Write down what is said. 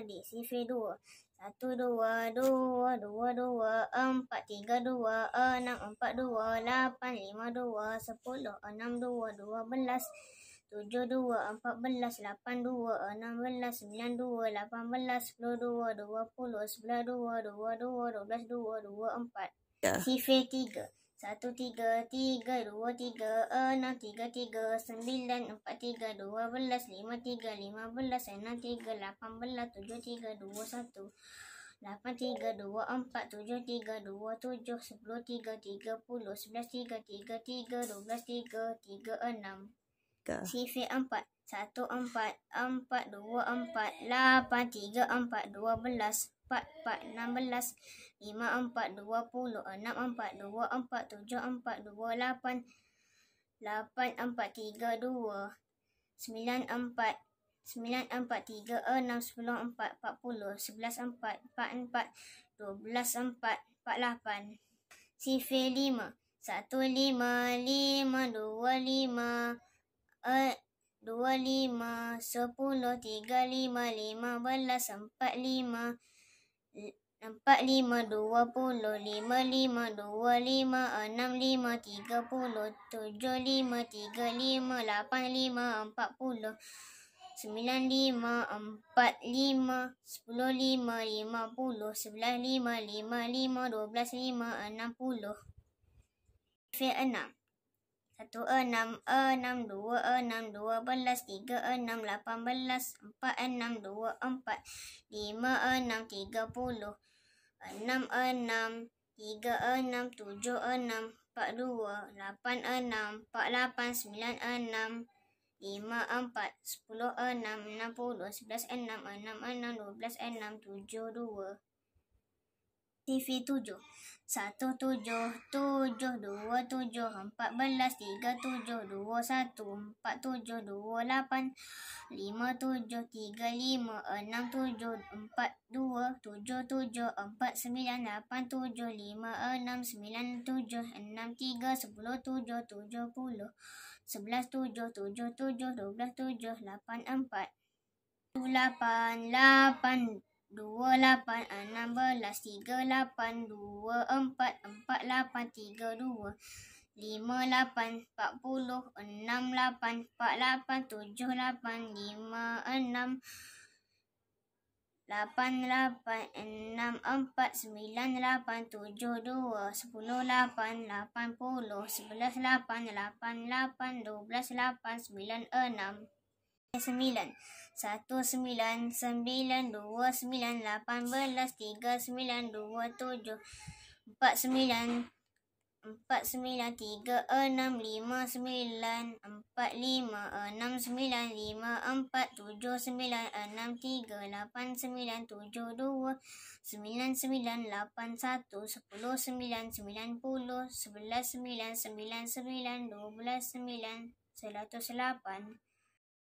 adik sifir dua. Satu, dua, dua, dua, dua, empat, tiga, dua, enam, empat, dua, lapan, lima, dua, sepuluh, enam, dua, dua belas, tujuh, dua, empat belas, lapan, dua, enam belas, sembilan, dua, lapan belas, sepuluh, dua, dua puluh, sebelas, dua, dua, dua, dua belas, dua, dua, empat. Sifir tiga. Satu, tiga, tiga, dua, tiga, enam, tiga, tiga, sembilan, empat, tiga, dua belas, lima, tiga, lima belas, enam, tiga, lapan belas, tujuh, tiga, dua, satu, lapan, tiga, dua, empat, tujuh, tiga, dua, tujuh, sepuluh, tiga, tiga puluh, sebelas, tiga, tiga, tiga, dua belas, tiga, tiga, enam. Sifir empat. Satu, empat, empat, dua, empat, lapan, tiga, empat, dua belas, empat, empat, enam belas, lima, empat, dua puluh, enam, empat, dua, empat, tujuh, empat, dua, lapan, lapan, empat, tiga, dua, sembilan, empat, sembilan, empat, tiga, enam, sepuluh, empat, empat puluh, sebelas, empat, empat, empat, dua belas, empat, empat, lapan. Sifir lima. Satu, lima, lima, dua, lima, eh, dua, lima, sepuluh, tiga, lima, lima belas, empat, lima, empat, lima, dua puluh, lima, lima, dua, lima, enam, lima, tiga puluh, tujuh, lima, tiga, lima, lapan, lima, empat puluh, sembilan, lima, empat, lima, sepuluh, lima, lima puluh, sebelas, lima, lima, lima, dua belas, lima, enam puluh. Sifir enam. Satu enam, enam, dua enam, dua belas, tiga enam, lapan belas, empat enam, dua empat, lima enam, tiga puluh, enam enam, tiga enam, tujuh enam, empat dua, lapan enam, empat lapan, sembilan enam, lima empat, sepuluh enam, enam puluh, sebelas enam, enam enam, dua belas enam, tujuh dua. TV tujuh. Satu tujuh, tujuh, dua tujuh, empat belas, tiga tujuh, dua satu, empat tujuh, dua lapan, lima tujuh, tiga lima, enam tujuh, empat dua, tujuh tujuh, empat sembilan, lapan tujuh, lima enam, sembilan tujuh, enam tiga, sepuluh tujuh, tujuh puluh, sebelas tujuh, tujuh tujuh, dua belas tujuh, lapan empat. Lapan, lapan, dua lapan, enam belas, tiga lapan, dua empat, empat lapan, tiga dua, lima lapan, empat puluh, enam lapan, empat lapan, tujuh lapan, lima enam, lapan lapan, enam empat, sembilan lapan, tujuh dua, sepuluh lapan, lapan puluh, sebelas lapan, lapan lapan, dua belas lapan, sembilan enam. Sembilan. Satu sembilan, sembilan, dua sembilan, lapan belas, tiga sembilan, dua tujuh, empat sembilan, empat sembilan, tiga enam, lima sembilan, empat lima, enam sembilan, lima empat, tujuh sembilan, enam tiga, lapan sembilan, tujuh dua, sembilan sembilan, lapan satu, sepuluh sembilan, sembilan puluh, sebelas sembilan, sembilan sembilan, dua belas sembilan, seratus lapan.